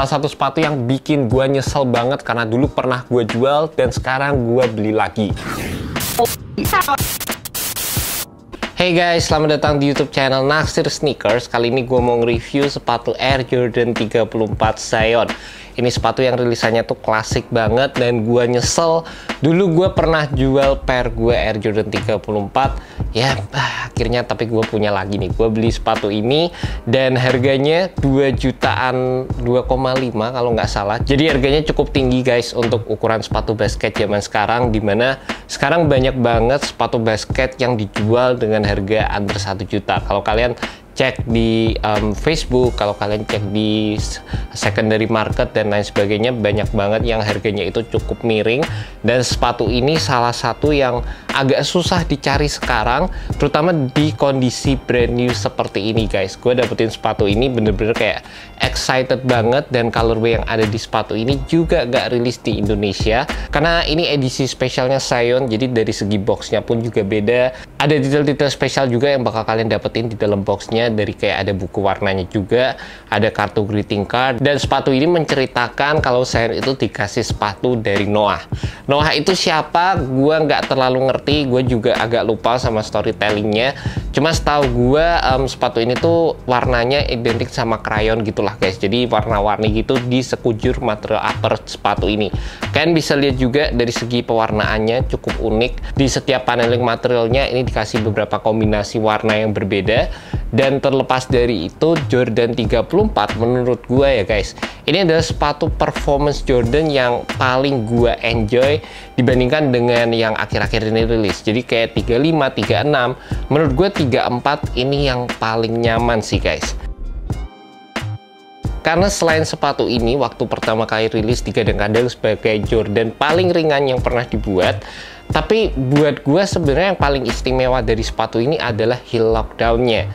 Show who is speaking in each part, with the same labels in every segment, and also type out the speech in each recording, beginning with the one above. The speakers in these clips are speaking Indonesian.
Speaker 1: salah satu sepatu yang bikin gue nyesel banget karena dulu pernah gue jual dan sekarang gue beli lagi. Hey guys, selamat datang di YouTube channel Naksir Sneakers. Kali ini gue mau nge-review sepatu Air Jordan 34 Zion. Ini sepatu yang rilisannya tuh klasik banget dan gue nyesel. Dulu gue pernah jual pair gue Air Jordan 34. Ya, ah, akhirnya tapi gue punya lagi nih. Gue beli sepatu ini dan harganya 2 jutaan 2,5 kalau nggak salah. Jadi harganya cukup tinggi guys untuk ukuran sepatu basket zaman sekarang di mana sekarang banyak banget sepatu basket yang dijual dengan harga under 1 juta. Kalau kalian cek di um, Facebook, kalau kalian cek di secondary market dan lain sebagainya banyak banget yang harganya itu cukup miring dan sepatu ini salah satu yang agak susah dicari sekarang terutama di kondisi brand new seperti ini guys. Gue dapetin sepatu ini bener-bener kayak excited banget dan colorway yang ada di sepatu ini juga gak rilis di Indonesia. Karena ini edisi spesialnya Sion jadi dari segi boxnya pun juga beda. Ada detail-detail spesial juga yang bakal kalian dapetin di dalam boxnya dari kayak ada buku warnanya juga ada kartu greeting card dan sepatu ini menceritakan kalau Sion itu dikasih sepatu dari Noah. Noah itu siapa? Gue nggak terlalu ngerti ngerti gue juga agak lupa sama storytellingnya cuma setahu gue um, sepatu ini tuh warnanya identik sama krayon gitulah guys. Jadi warna-warni gitu di sekujur material upper sepatu ini. Kalian bisa lihat juga dari segi pewarnaannya cukup unik. Di setiap paneling materialnya ini dikasih beberapa kombinasi warna yang berbeda. Dan terlepas dari itu Jordan 34 menurut gue ya guys ini adalah sepatu performance Jordan yang paling gue enjoy dibandingkan dengan yang akhir-akhir ini rilis. Jadi kayak 35, 36 menurut gue 34 ini yang paling nyaman sih guys. Karena selain sepatu ini waktu pertama kali rilis digadang-gadang sebagai Jordan paling ringan yang pernah dibuat. Tapi buat gue sebenarnya yang paling istimewa dari sepatu ini adalah heel lockdownnya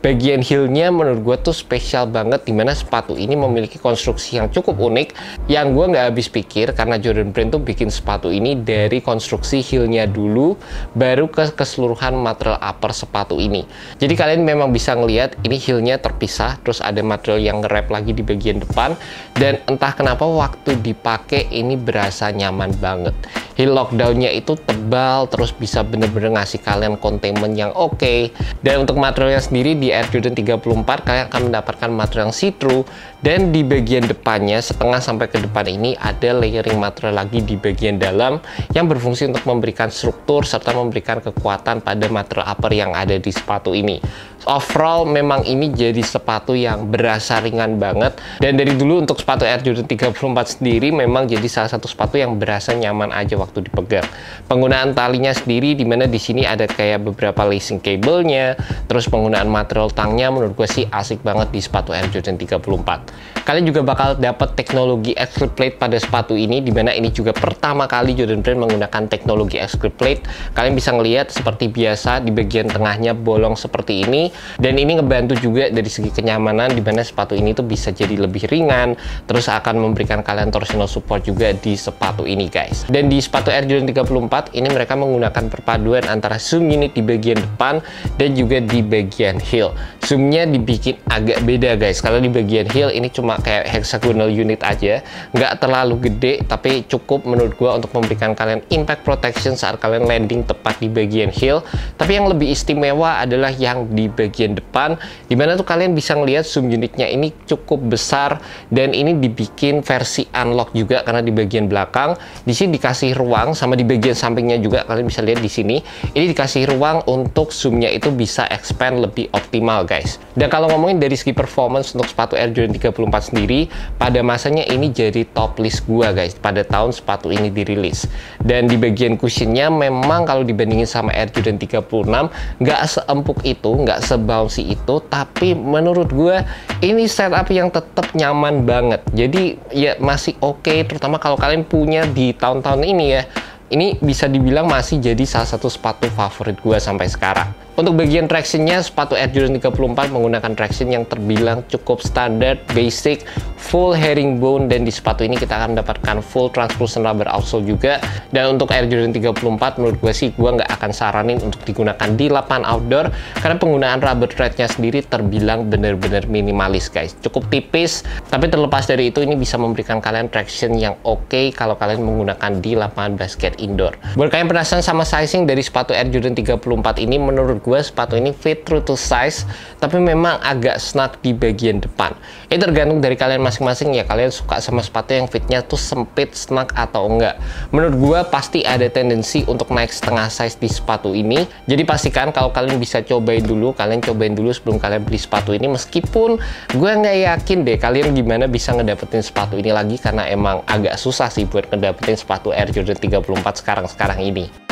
Speaker 1: bagian heelnya menurut gue tuh spesial banget di mana sepatu ini memiliki konstruksi yang cukup unik yang gue nggak habis pikir karena Jordan Brand tuh bikin sepatu ini dari konstruksi heelnya dulu baru ke keseluruhan material upper sepatu ini. Jadi kalian memang bisa ngelihat ini heelnya terpisah terus ada material yang nge-wrap lagi di bagian depan dan entah kenapa waktu dipakai ini berasa nyaman banget heel lockdownnya itu tebal terus bisa bener-bener ngasih kalian containment yang oke okay. dan untuk materialnya sendiri di Air Jordan 34 kalian akan mendapatkan material yang see-through dan di bagian depannya setengah sampai ke depan ini ada layering material lagi di bagian dalam yang berfungsi untuk memberikan struktur serta memberikan kekuatan pada material upper yang ada di sepatu ini overall memang ini jadi sepatu yang berasa ringan banget. Dan dari dulu untuk sepatu Air Jordan 34 sendiri memang jadi salah satu sepatu yang berasa nyaman aja waktu dipegang. Penggunaan talinya sendiri di mana di sini ada kayak beberapa lacing cable-nya terus penggunaan material tangnya menurut gue sih asik banget di sepatu Air Jordan 34 kalian juga bakal dapat teknologi X-Grip Plate pada sepatu ini di mana ini juga pertama kali Jordan Brand menggunakan teknologi X-Grip Plate. Kalian bisa ngelihat seperti biasa di bagian tengahnya bolong seperti ini dan ini ngebantu juga dari segi kenyamanan di mana sepatu ini tuh bisa jadi lebih ringan terus akan memberikan kalian torsional support juga di sepatu ini guys. Dan di sepatu Air Jordan 34 ini mereka menggunakan perpaduan antara zoom unit di bagian depan dan juga di bagian heel. Zoomnya dibikin agak beda guys kalau di bagian heel ini cuma kayak hexagonal unit aja. Nggak terlalu gede tapi cukup menurut gua untuk memberikan kalian impact protection saat kalian landing tepat di bagian heel. Tapi yang lebih istimewa adalah yang di bagian depan di mana tuh kalian bisa ngelihat zoom unitnya ini cukup besar dan ini dibikin versi unlock juga karena di bagian belakang di sini dikasih ruang sama di bagian sampingnya juga kalian bisa lihat di sini ini dikasih ruang untuk zoomnya itu bisa expand lebih optimal guys. Dan kalau ngomongin dari segi performance untuk sepatu Air Jordan 34 sendiri pada masanya ini jadi top list gua guys pada tahun sepatu ini dirilis. Dan di bagian cushionnya memang kalau dibandingin sama Air Jordan 36 nggak seempuk itu nggak sebouncy itu tapi menurut gue ini setup yang tetap nyaman banget. Jadi ya masih oke okay, terutama kalau kalian punya di tahun-tahun ini ya. Ini bisa dibilang masih jadi salah satu sepatu favorit gue sampai sekarang Untuk bagian tractionnya, sepatu Air Jordan 34 menggunakan traction yang terbilang cukup standar, basic, full herringbone, dan di sepatu ini kita akan mendapatkan full translucent rubber outsole juga. Dan untuk Air Jordan 34, menurut gue sih, gue nggak akan saranin untuk digunakan di lapangan outdoor, karena penggunaan rubber threadnya sendiri terbilang benar-benar minimalis guys. Cukup tipis, tapi terlepas dari itu, ini bisa memberikan kalian traction yang oke okay kalau kalian menggunakan di lapangan basket indoor. Buat kalian penasaran sama sizing dari sepatu Air Jordan 34 ini, menurut gue sepatu ini fit true to size tapi memang agak snug di bagian depan. Ini tergantung dari kalian masing-masing ya. Kalian suka sama sepatu yang fitnya tuh sempit snug atau enggak. Menurut gue pasti ada tendensi untuk naik setengah size di sepatu ini. Jadi pastikan kalau kalian bisa cobain dulu kalian cobain dulu sebelum kalian beli sepatu ini. Meskipun gue nggak yakin deh kalian gimana bisa ngedapetin sepatu ini lagi karena emang agak susah sih buat ngedapetin sepatu Air Jordan 34 sekarang-sekarang ini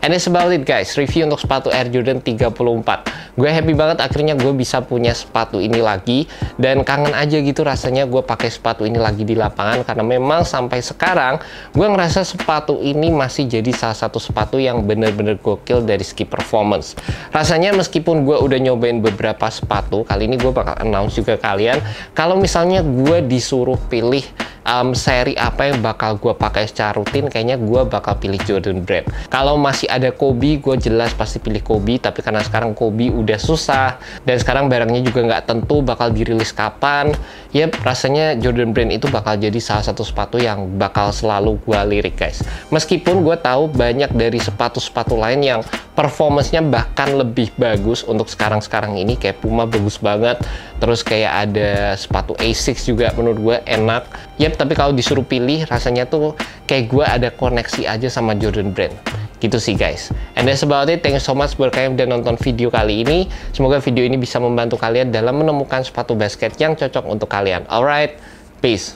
Speaker 1: And that's about it guys, review untuk sepatu Air Jordan 34. Gue happy banget akhirnya gue bisa punya sepatu ini lagi dan kangen aja gitu rasanya gue pakai sepatu ini lagi di lapangan karena memang sampai sekarang gue ngerasa sepatu ini masih jadi salah satu sepatu yang bener-bener gokil dari segi performance. Rasanya meskipun gue udah nyobain beberapa sepatu, kali ini gue bakal announce juga kalian kalau misalnya gue disuruh pilih um, seri apa yang bakal gue pakai secara rutin kayaknya gue bakal pilih Jordan Brand. Kalau masih ada Kobe gue jelas pasti pilih Kobe tapi karena sekarang Kobe udah susah dan sekarang barangnya juga nggak tentu bakal dirilis kapan ya rasanya Jordan Brand itu bakal jadi salah satu sepatu yang bakal selalu gue lirik guys. Meskipun gue tahu banyak dari sepatu-sepatu lain yang performance-nya bahkan lebih bagus untuk sekarang-sekarang ini kayak Puma bagus banget terus kayak ada sepatu Asics juga menurut gue enak. Yep tapi kalau disuruh pilih rasanya tuh kayak gue ada koneksi aja sama Jordan Brand. Gitu sih guys. And that's about it. Thank you so much buat kalian udah nonton video kali ini. Semoga video ini bisa membantu kalian dalam menemukan sepatu basket yang cocok untuk kalian. Alright peace